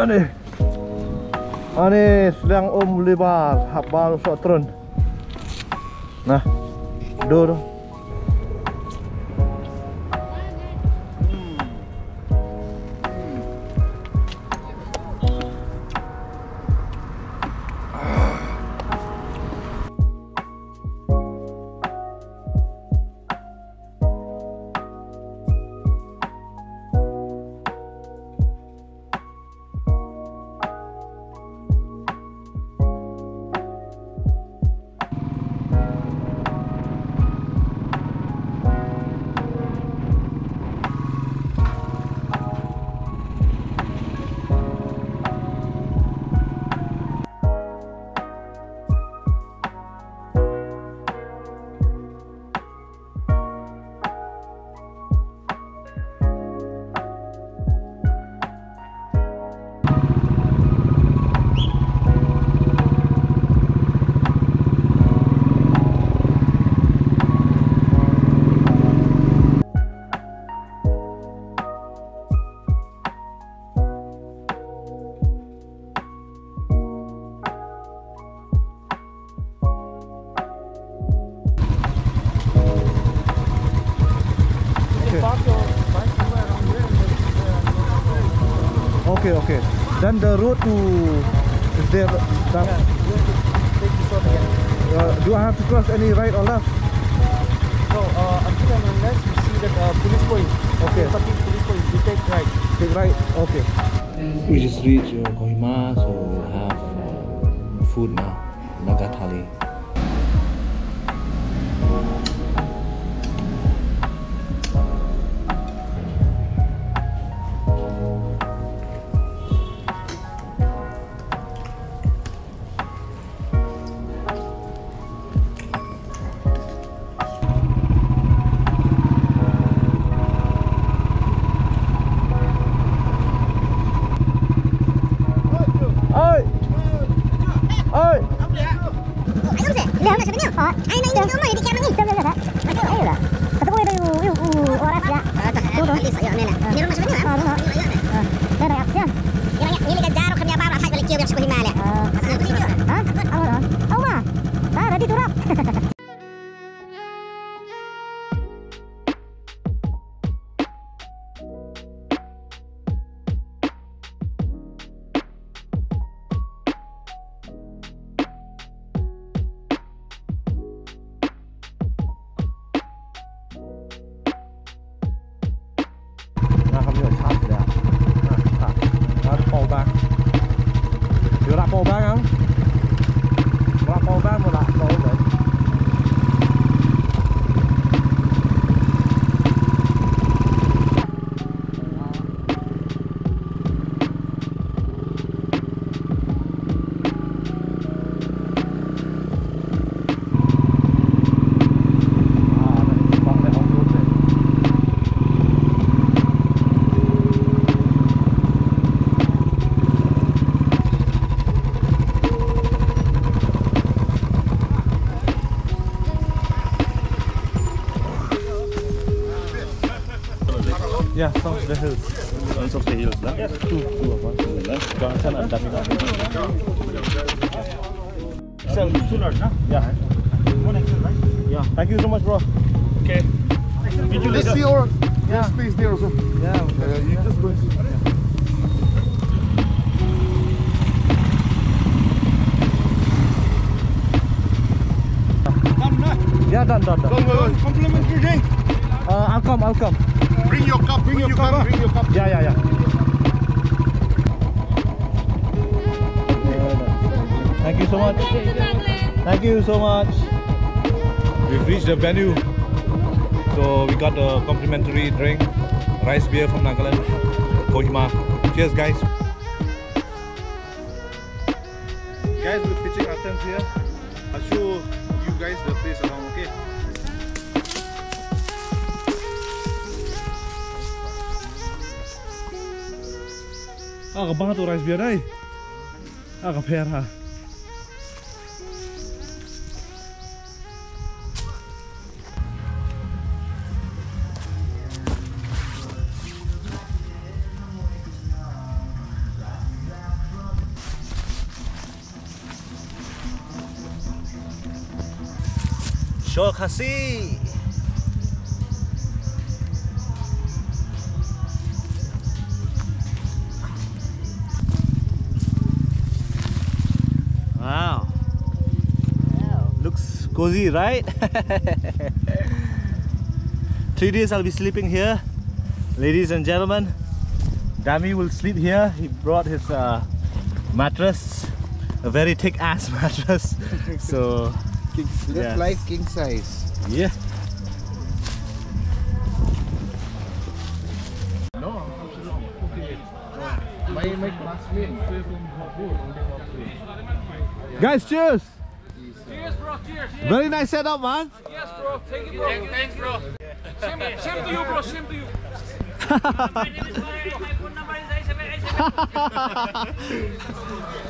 Ini. Ini sedang Om libar, hak baru Sotron. Nah, dulu. Then the road to is there? That, uh, do I have to cross any right or left? So, uh, until and unless you see that uh, police point, Okay. Tapi police point, you take right. Take right. Okay. We just reached uh, Kohima, so we'll have uh, food now. Naga l'odeur sur l'humain. Obarang the hills. Sons of the hills lah. Two, two of us. Johnson and Damina. Sell sooner, nah? Yeah. One extra, right? Yeah. Thank you so much, bro. Okay. Meet you Let's see your yeah. space there also. Yeah. Uh, you just go. Come, nah. Yeah, done, done, done. Go, go, go. Complimentary drink. Uh, I'll come, I'll come. Bring your cup. Bring your cup. Bring your cup. Yeah, yeah, yeah. Thank you so much. Thank you so much. We've reached the venue. So we got a complimentary drink, rice beer from Nagaland, Kohima. Cheers, guys. Guys, we're pitching our tents here. I'll show you guys the place around, okay? aga baha tu rais biar ai aga per ha Show kasih. Cozy, right? Three days I'll be sleeping here. Ladies and gentlemen, Dami will sleep here. He brought his uh, mattress, a very thick ass mattress. so, Just Yeah. like king size. yeah. No, okay. My my classmate. Guys, cheers! Cheers, bro, cheers! Very nice setup, man. Uh, yes, bro. Take it, bro. Thanks, bro. Same, same to you, bro. Same to you. My name is Mario. My phone number is 8787.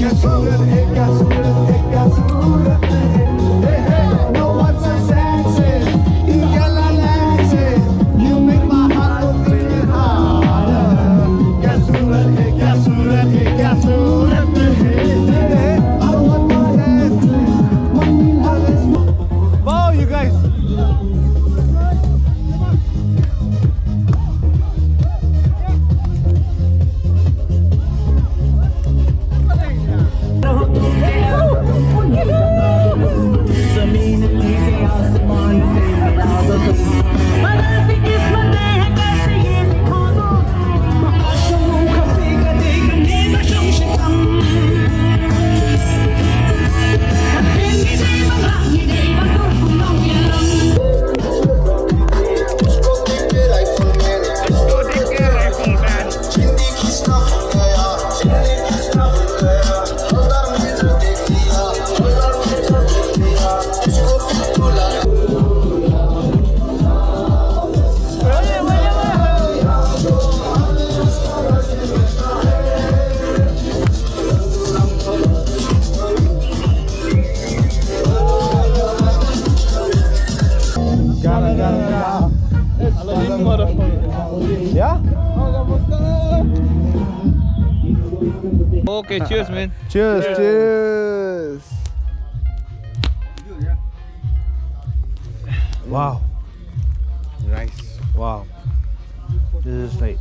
Ek surret, ek surret, ek surret, it. Okay, cheers, man. Cheers, cheers. Wow. Nice. Wow. This is like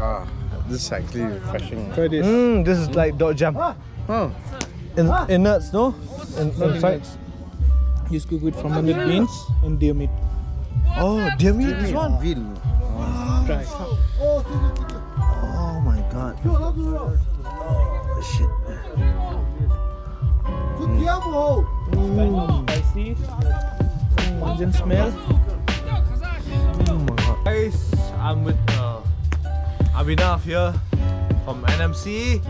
Ah, this is actually refreshing. Try this. mm, this is like dot jam. Oh, In, in nuts, no? In, inside. Use cook with fermented beans and deer meat. Oh, dear me, this one. Try. Oh my god. Oh shit. Spicy. Pungent smell. Oh my god. Guys, I'm with uh, Abhinav here from NMC.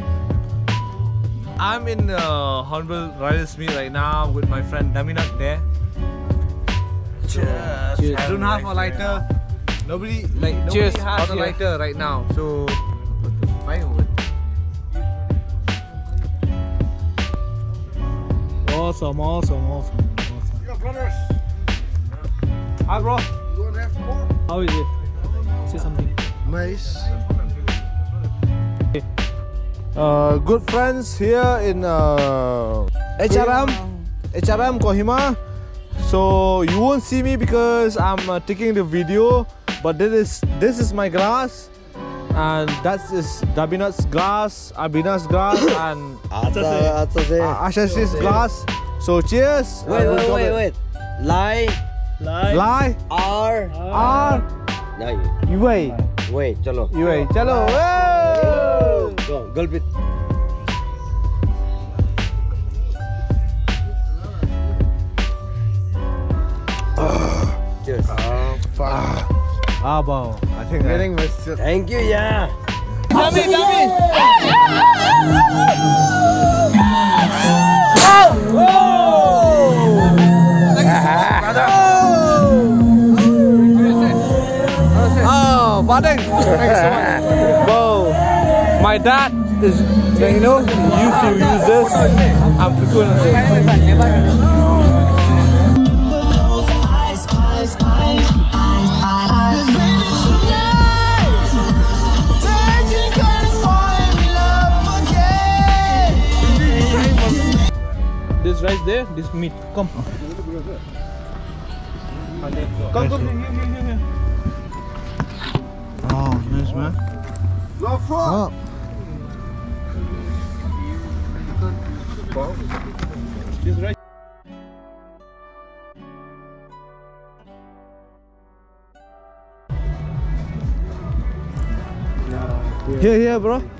I'm in uh, Hornbill Riders Meet right now with my friend Daminat there. Cheers. I don't have a lighter. Nobody like nobody Cheers. has Out a here. lighter right now. So Awesome, awesome, awesome. awesome. Yo, brothers, Hi bro. you want to have more? How is it? Say something. Nice. Uh, good friends here in uh, HRM, HRM Kohima. So you won't see me because I'm uh, taking the video, but this is this is my glass, and that is Dabinat's glass, Abinat's glass, and Ashash's glass. So cheers. Wait, wait, wait, wait, wait. Lai. Lai. Lai. R. R. You. Wait. Wait, chalo. You wait, chalo. Go, gulpit. Cheers. Oh, fuck. Ah, wow. I think I'm getting my Thank you, yeah. Dummy, dummy. Bro, my dad is, you know, used to use this. I'm frequent this meat. Come. Come, come, here, here, here, here. Oh, nice man. Love for. This rice. Here, here, bro.